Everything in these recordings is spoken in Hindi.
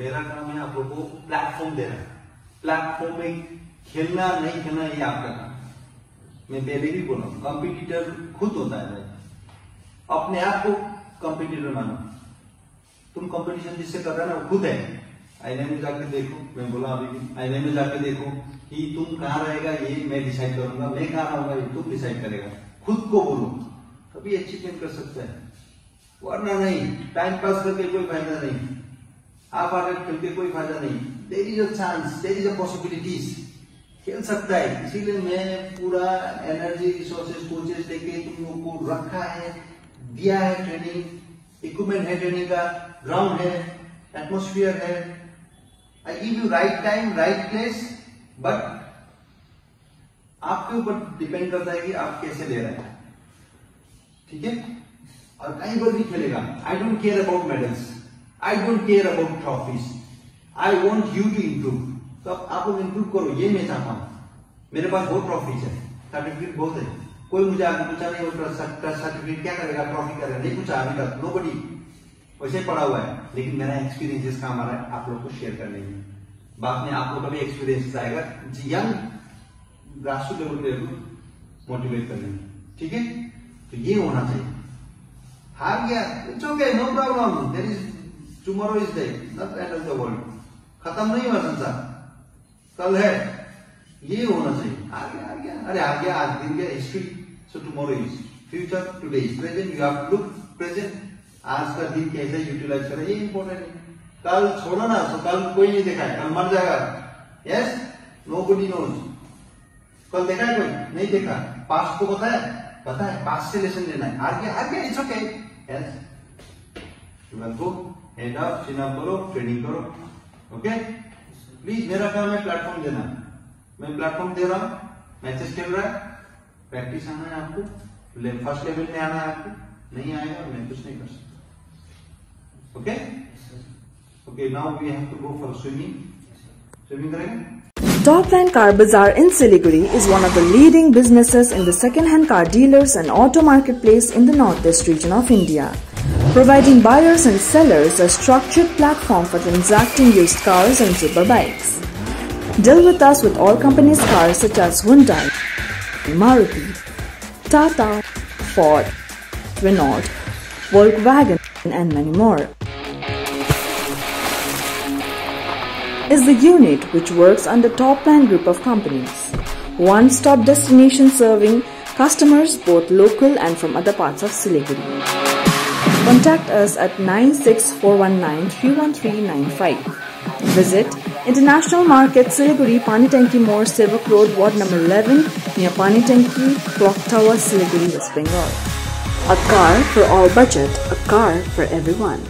मेरा काम है आप लोगों को प्लेटफॉर्म देना प्लेटफॉर्म में खेलना, नहीं खेलना, ये आपका काम मैं पहले भी बोला कंपटीटर खुद होता है अपने आप को कंपटीटर मानो। तुम कंपटीशन जिससे कर रहे हो ना खुद है। आईने में जाके देखो, मैं बोला अभी भी, आईने में जाके देखो कि तुम कहाँ रहेगा, ये मैं डिसाइड करूँगा, मैं कहाँ रहूँगा, ये तुम डिसाइड करेगा। खुद को बोलो। तभी अचीवमेंट कर सकते हैं। वरना नहीं टाइम पास करके कोई फ़ायदा नहीं। आप आगे खेल के कोई फ़ायदा नहीं। There is a chance there is a possibilities खेल सकता है इसीलिए मैं पूरा एनर्जी रिसोर्सेज कोचेस लेके तुम लोग को रखा है, दिया है ट्रेनिंग इक्विपमेंट है ट्रेनिंग का ग्राउंड है एटमोस्फियर है। I give you right time right place but आपके ऊपर डिपेंड करता है कि आप कैसे ले रहे हैं। ठीक है? और कहीं पर भी खेलेगा। I don't care about medals I don't care about trophies I want you to improve तो आप लोग इंप्रूव करो। ये मैं चाहता हूँ। मेरे पास बहुत ट्रॉफीज है। सर्टिफिकेट बहुत है। कोई मुझे आगे पूछा नहीं सर्टिफिकेट क्या करेगा? ट्रॉफी करेगा? नहीं पूछा अभी तक नो बडी वैसे पड़ा हुआ है। लेकिन मेरा एक्सपीरियंस इसका हमारा आप लोग को शेयर करने में। बाद में आप लोग का भी एक्सपीरियंस आएगा। यंग राष्ट्र लेवल को मोटिवेट करने में। ठीक है? तो ये होना चाहिए। हार गया। It's okay no problem there is tomorrow is day not end of the world खत्म नहीं हुआ संसार। कल है। ये होना चाहिए। आ गया आ गया अरे आ गया आज दिन गया history so tomorrow is future today is present you have to look present आज का दिन कैसे यूटिलाइज करें, ये इंपॉर्टेंट है। कल छोड़ो ना तो कल कोई नहीं देखा है कल मर जाएगा। यस नो बडी नोज़ कल देखा है कोई? नहीं देखा। पास्ट को पता है पता है पास्ट से लेसन लेना है। हार गया it's okay yes go ahead up chin up करो ट्रेनिंग करो ओके प्लीज़ मेरा काम है प्लेटफॉर्म देना मैं प्लेटफॉर्म दे रहा हूँ मैचेस खेल रहा है प्रैक्टिस आना है आपको फ़र्स्ट लेवल में आना है आपको नहीं आएगा मैं कुछ नहीं कर सकता okay okay now we have to go for swimming swimming करेंगे Topline Car Bazaar in Siliguri is one of the leading businesses in the second-hand car dealers and auto marketplace in the northeast region of India, providing buyers and sellers a structured platform for transacting used cars and super bikes. Deal with us with all companies' cars such as Hyundai, Maruti, Tata, Ford, Renault, Volkswagen, and many more. is the unit which works under Topline Group of companies. One-stop destination serving customers both local and from other parts of Siliguri. Contact us at 96419 Visit International Market Siliguri Panitanki More Silver Road Ward number 11 near Panitanki Clock Tower Siliguri West Bengal. A car for all budget, a car for everyone.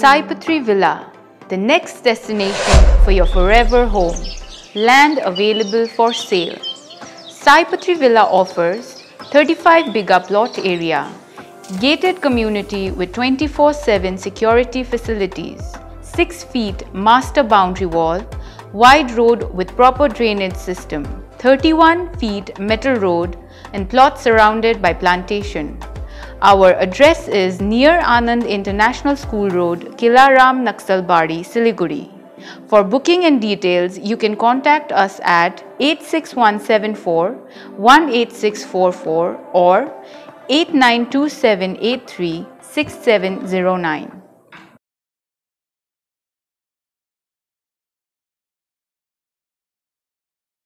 Saipatri Villa, the next destination for your forever home. Land available for sale. Saipatri Villa offers 35 bigger plot area, gated community with 24-7 security facilities, 6 feet master boundary wall, wide road with proper drainage system, 31 feet metal road and plot surrounded by plantation. Our address is near Anand International School Road, Kilaram Naxalbari, Siliguri. For booking and details, you can contact us at 86174 18644 or 892783 6709.